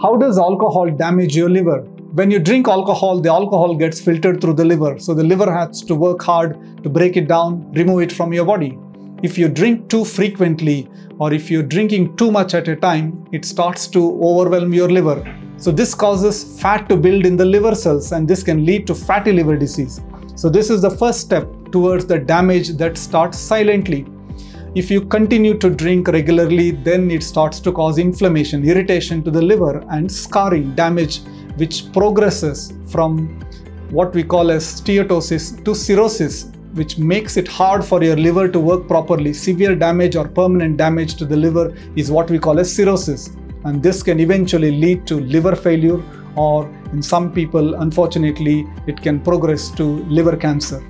How does alcohol damage your liver? When you drink alcohol, the alcohol gets filtered through the liver. So the liver has to work hard to break it down, remove it from your body. If you drink too frequently or if you're drinking too much at a time, it starts to overwhelm your liver. So this causes fat to build in the liver cells and this can lead to fatty liver disease. So this is the first step towards the damage that starts silently. If you continue to drink regularly, then it starts to cause inflammation, irritation to the liver and scarring, damage which progresses from what we call as steatosis to cirrhosis which makes it hard for your liver to work properly. Severe damage or permanent damage to the liver is what we call as cirrhosis. And this can eventually lead to liver failure or in some people, unfortunately, it can progress to liver cancer.